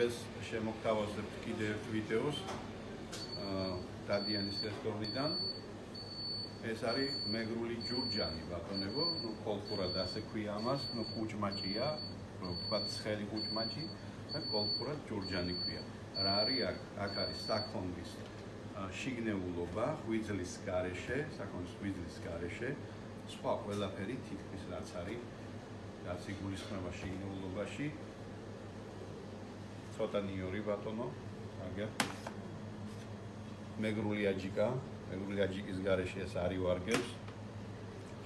დღეს შემოგთავაზებთ კიდევ ერთ ვიდეოს დადიანის რესტორნიდან. ეს არის მეგრული ჯურჯანი, ბატონებო, ნუ კულტურად ასე ქვია ამას, ნუ კუჭმაჭია, ვთქვათ, ცხელი კუჭმაჭი და კულტურად ჯურჯანი ქვია. რა არის აქ? აქ არის საქონლის შიგნეულობა, ღვიძლის გარეშე, საქონლის ღვიძლის გარეშე, სხვა ყველაფერი თითქმის რაც არის, რაც იგულისხმება შიგნეულობაში. ცოტა ნიორი ბატონო, აგერ მეგრული აჯიკა, მეგრული აჯიკის გარეშე ეს არის ვარგებს.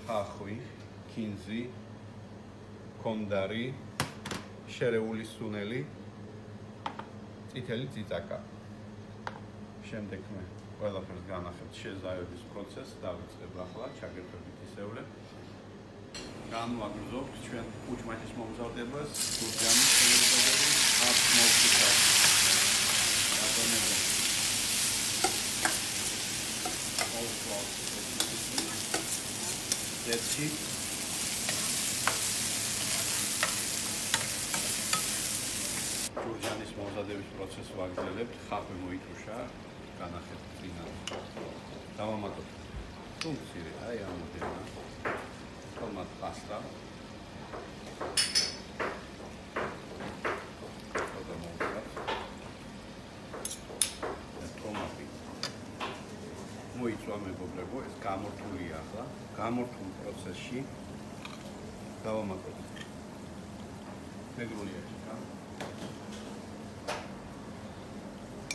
ხახვი, კინზი, კონდარი, შერეული სუნელი, წითელი ციტაკა. შემდეგ მე ყველაფერს განახებთ შეზაების პროცესს და ვიწყებ ახლა ჩაგერთვებით ისევლე. განვაგრძობთ ჩვენ უჩმაჩის მომზადებას, გურჯანის შემოგვიყვება, ათ მოვხდით. ერთი ჯურჯანის მომზადების პროცესს ვაგრძელებთ, ხაფე მოიწუშა, განახეთ წინა. დავამატოთ ფუნქციები, აი ამოდენა. თომატ პასტა. მოიწვა მეგობრებო, ეს გამორთულია ახლა. გამორთულ პროცესში დავამატოთ. მეგრულია ჩა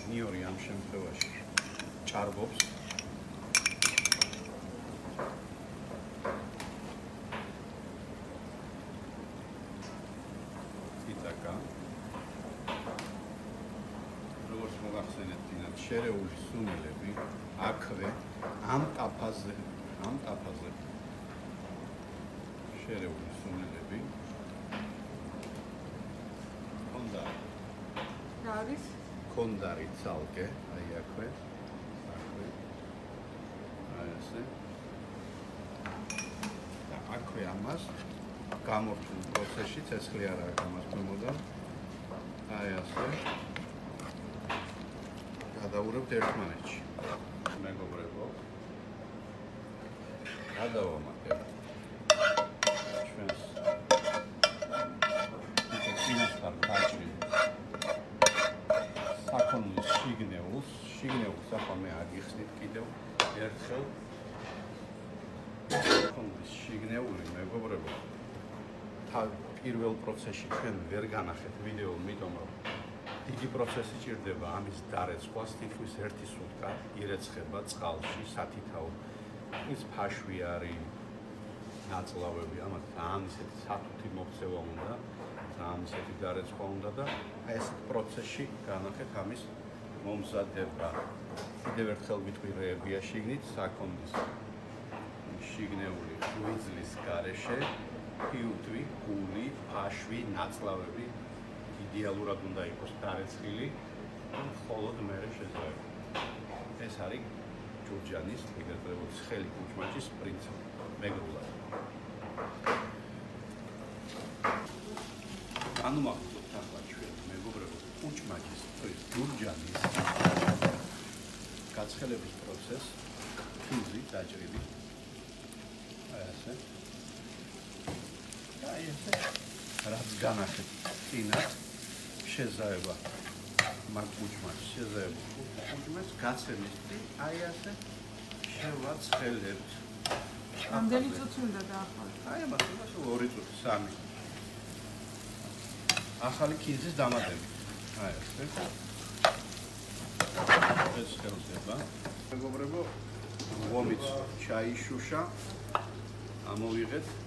ნიორი ამ შემთხვევაში ჭარბობს იტაკა როგორც მოგახსენეთ დინათ შერეული სუნელები აქვე ამ ტაფაზე ამ ტაფაზე შერეული სუნელები კონდა რა არის? კონდარი ცალკე აი აქვე აქვე აი ესე და აქვე ამას გამორთულ პროცესში ცეცხლი არ აქვს ამას მომოდა აი ასე. გადაურევთ ერთმანეთში. მეგობრებო გადავამატებ ჩვენს. ფინანსთან კაჭრი საქონლის შიგნეულს შიგნეულს ახლა მე აგიხსნით კიდევ ერთხელ. საქონლის შიგნეული მეგობრებო პირველ პროცესში ჩვენ ვერ განახეთ ვიდეო მიტომ რომ დიდი პროცესი ჭირდება ამის დარეცხვას თითქმის ერთი სუტკა ირეცხება წყალში სათითაო. ის ფაშვი არის ნაწლავები ამათ ძალიან ისეთი სათუთი მოქცევა უნდა ძალიან ისეთი დარეცხვა უნდა და ეს პროცესში განახეთ ამის მომზადება. კიდევ ერთხელ ვიტყვირეებია შიგნით საქონლის შიგნეული ღვიძლის გარეშე ფილტვი, გული, ფაშვი, ნაწლავები იდეალურად უნდა იყოს დარეცხილი და მხოლოდ მე შეიძლება ეს არის ჯურჯანის ეგრეთ წოდებული ცხელი კუჭმაჭის პრინციპი. მეგრულად. ანუ მაგდოთ ახლა ჩვენ მეგობრებო კუჭმაჭის ჯურჯანის გაცხელების პროცესს ფიზი დაჭრილი. აი ასე აი ესე რაც განახეთ წინათ შეზაება მაგ კუჭმას შეზაება კუჭმას გაცემის წინ აი ასე შევაცხელებთ ამდენი წუთი უნდა დაახვალო აი ამას უნდა ორი წუთი სამი. ახალი კიზის დამატებით აი ასე. ეს ხელდება. მეგობრებო ღომიც ჩაიშუშა. ამოვიღეთ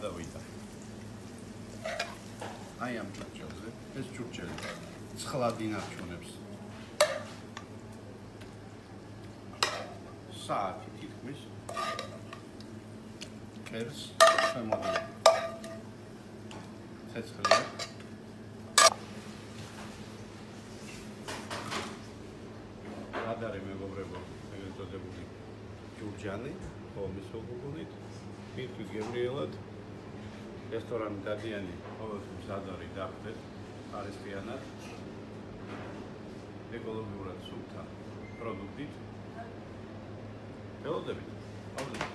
გადავიდა. აი ამ ჭურჭელზე, ეს ჭურჭელი. ცხლად ინარჩუნებს. საათი თითქმის. კერს შემოდი. ცეცხლია. ადარი მეგობრებო, ეგრეთ წოდებული ჯურჯანი, ხომის უგულით, პირთვით გემრიელად რესტორანი დადიანი ყოველთვის მზადარი დახდეს არესტიანად ეკოლოგიურად სულთა პროდუქტით. ველოდებით. აუდიო